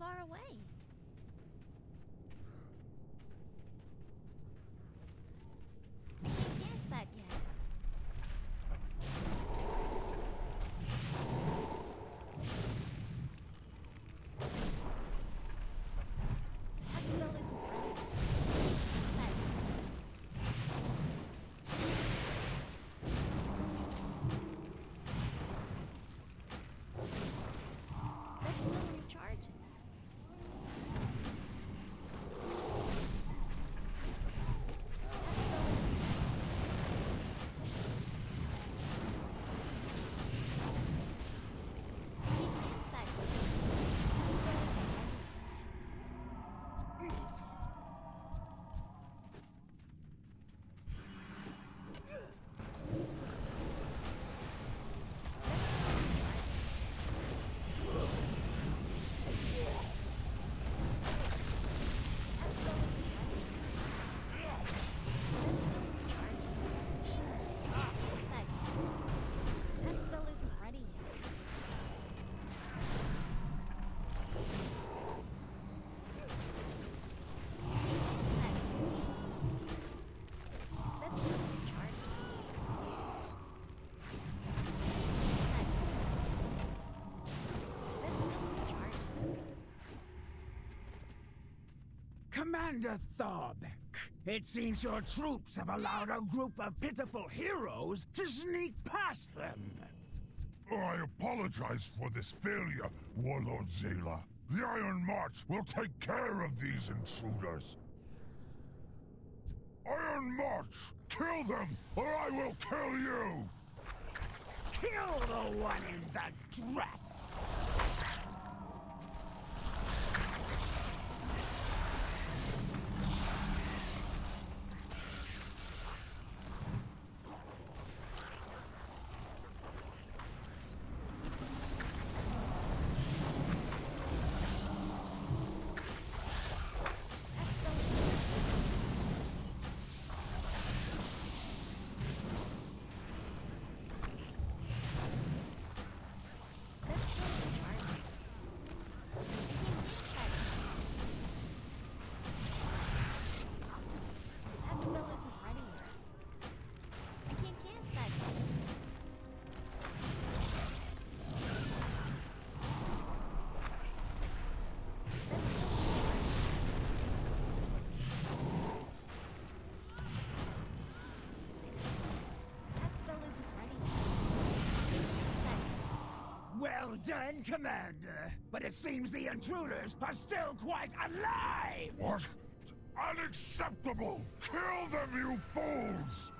far away? Commander Tharbek, it seems your troops have allowed a group of pitiful heroes to sneak past them. I apologize for this failure, Warlord Zaela. The Iron March will take care of these intruders. Iron March! Kill them, or I will kill you! Kill the one in the dress! Well done, Commander. But it seems the intruders are still quite alive! What? Unacceptable! Kill them, you fools!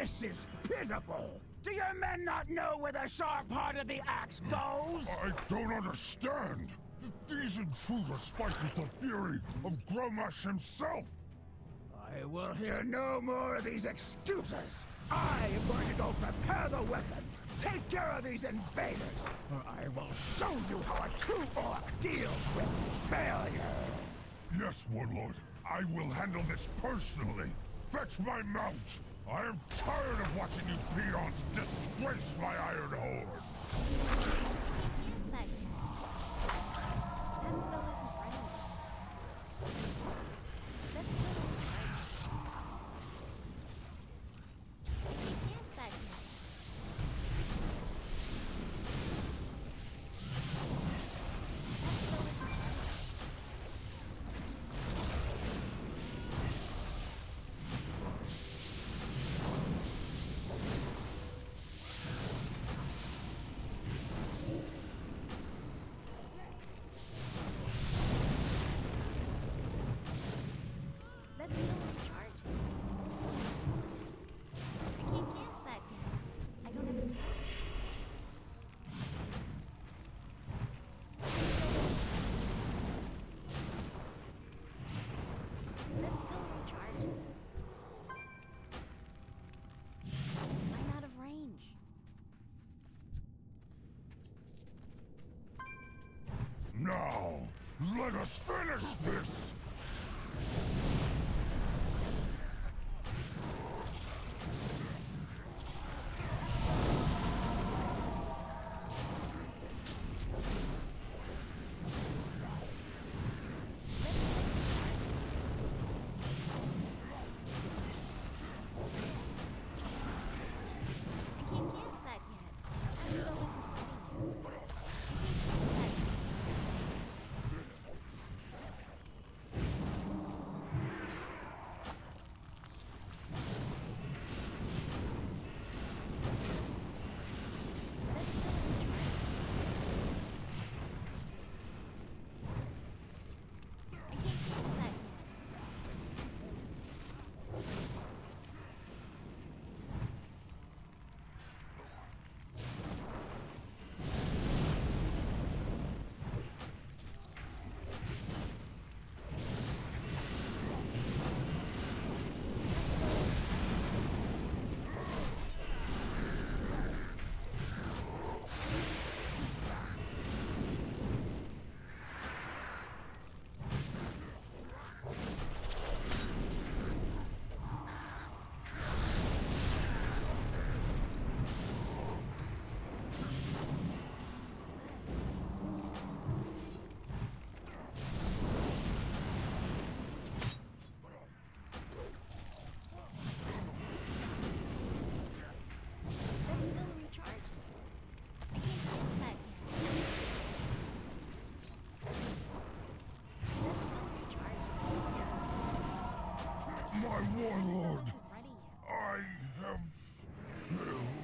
This is pitiful! Do your men not know where the sharp part of the axe goes? I don't understand! Th- These intruders fight with the fury of Grommash himself! I will hear no more of these excuses! I am going to go prepare the weapon! Take care of these invaders, or I will show you how a true orc deals with failure! Yes, Warlord, I will handle this personally. Fetch my mount! I am tired of watching you peons disgrace my Iron Horde! Now, let us finish this! My warlord, I have failed.